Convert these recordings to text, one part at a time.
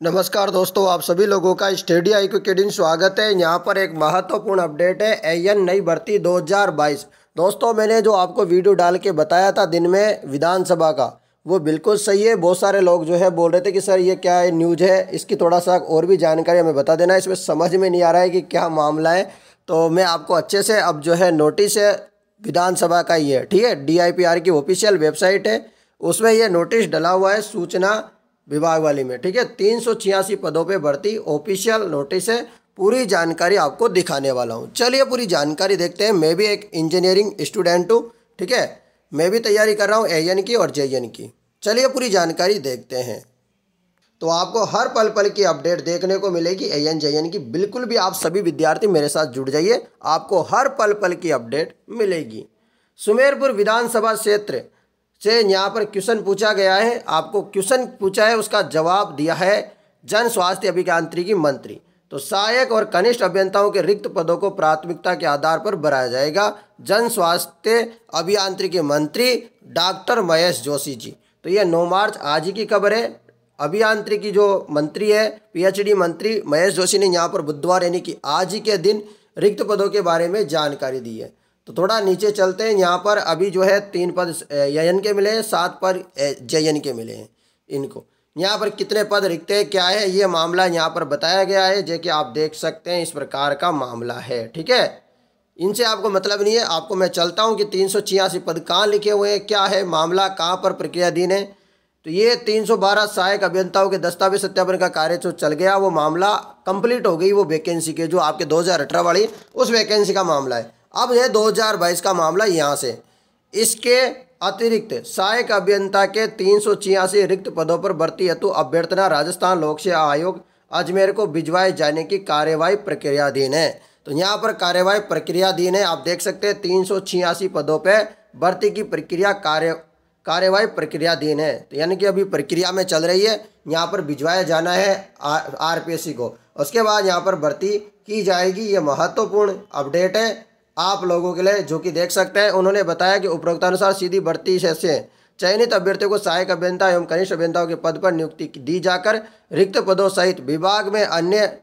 नमस्कार दोस्तों, आप सभी लोगों का स्टडी आई अकेडमी स्वागत है। यहाँ पर एक महत्वपूर्ण अपडेट है एन नई भर्ती 2022 दोस्तों, मैंने जो आपको वीडियो डाल के बताया था दिन में विधानसभा का, वो बिल्कुल सही है। बहुत सारे लोग जो है बोल रहे थे कि सर ये क्या है न्यूज़ है, इसकी थोड़ा सा और भी जानकारी हमें बता देना। इसमें समझ में नहीं आ रहा है कि क्या मामला है। तो मैं आपको अच्छे से अब जो है नोटिस है, विधानसभा का ही? है ठीक है डी की ऑफिशियल वेबसाइट है, उसमें यह नोटिस डला हुआ है, सूचना विभाग वाली में, ठीक है? तीन सौ छियासी पदों पे भर्ती ऑफिशियल नोटिस है। पूरी जानकारी आपको दिखाने वाला हूँ। चलिए पूरी जानकारी देखते हैं। मैं भी एक इंजीनियरिंग स्टूडेंट हूँ, ठीक है? मैं भी तैयारी कर रहा हूँ ए की और जे की। चलिए पूरी जानकारी देखते हैं। तो आपको हर पल पल की अपडेट देखने को मिलेगी ए एन जे एन की। बिल्कुल भी आप सभी विद्यार्थी मेरे साथ जुड़ जाइए। आपको हर पल पल की अपडेट मिलेगी। सुमेरपुर विधानसभा क्षेत्र से यहाँ पर क्वेश्चन पूछा गया है। आपको क्वेश्चन पूछा है, उसका जवाब दिया है जन स्वास्थ्य अभियांत्रिकी मंत्री। तो सहायक और कनिष्ठ अभियंताओं के रिक्त पदों को प्राथमिकता के आधार पर भराया जाएगा। जन स्वास्थ्य अभियांत्रिकी मंत्री डॉक्टर महेश जोशी जी। तो ये नौ मार्च आज ही की खबर है। अभियांत्रिकी जो मंत्री है, पीएचडी मंत्री महेश जोशी ने यहाँ पर बुधवार यानी कि आज ही के दिन रिक्त पदों के बारे में जानकारी दी है। तो थोड़ा नीचे चलते हैं। यहाँ पर अभी जो है तीन पद यन के मिले हैं, सात पद जयन के मिले हैं इनको। यहाँ पर कितने पद रिक्त हैं, क्या है, ये मामला यहाँ पर बताया गया है। जो कि आप देख सकते हैं, इस प्रकार का मामला है, ठीक है? इनसे आपको मतलब नहीं है, आपको मैं चलता हूँ कि तीन सौ छियासी पद कहाँ लिखे हुए हैं, क्या है, मामला कहाँ पर प्रक्रियाधीन है। तो ये 312 सहायक अभियंताओं के दस्तावेज़ सत्यापन का कार्य जो चल गया, वो मामला कंप्लीट हो गई, वो वैकेंसी के, जो आपके 2018 वाली, उस वैकेंसी का मामला है। अब है 2022 का मामला यहाँ से। इसके अतिरिक्त सहायक अभियंता के तीन सौ छियासी रिक्त पदों पर भर्ती हेतु अभ्यर्थना राजस्थान लोक सेवा आयोग अजमेर को भिजवाए जाने की कार्यवाही प्रक्रियाधीन है। तो यहाँ पर कार्यवाही प्रक्रियाधीन है। आप देख सकते हैं, तीन सौ छियासी पदों पर भर्ती की प्रक्रिया कार्य, कार्यवाही प्रक्रियाधीन है। तो यानी कि अभी प्रक्रिया में चल रही है। यहाँ पर भिजवाया जाना है आर को। उसके बाद यहाँ पर भर्ती की जाएगी। ये महत्वपूर्ण अपडेट है। आप लोगों के लिए जो कि देख सकते हैं, उन्होंने बताया कि उपरोक्तानुसार सीधी भर्ती से चयनित अभ्यर्थियों को सहायक अभियंता एवं कनिष्ठ अभियंताओं के पद पर नियुक्ति दी जाकर रिक्त पदों सहित विभाग में अन्य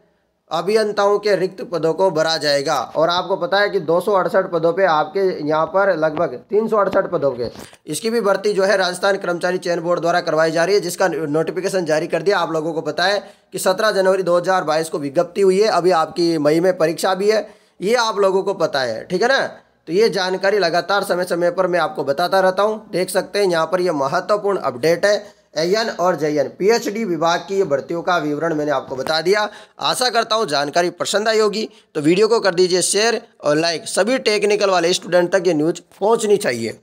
अभियंताओं के रिक्त पदों को भरा जाएगा। और आपको पता है कि दो सौ अड़सठ पदों पे आपके यहाँ पर लगभग तीन सौ अड़सठ पदों के। इसकी भी भर्ती जो है राजस्थान कर्मचारी चयन बोर्ड द्वारा करवाई जा रही है, जिसका नोटिफिकेशन जारी कर दिया। आप लोगों को पता है कि 17 जनवरी 2022 को विज्ञप्ति हुई है। अभी आपकी मई में परीक्षा भी है। ये आप लोगों को पता है, ठीक है ना? तो ये जानकारी लगातार समय समय पर मैं आपको बताता रहता हूँ। देख सकते हैं, यहाँ पर यह महत्वपूर्ण अपडेट है एन और जयन पीएचडी विभाग की ये भर्तियों का विवरण मैंने आपको बता दिया। आशा करता हूँ जानकारी पसंद आई होगी। तो वीडियो को कर दीजिए शेयर और लाइक। सभी टेक्निकल वाले स्टूडेंट तक ये न्यूज़ पहुँचनी चाहिए।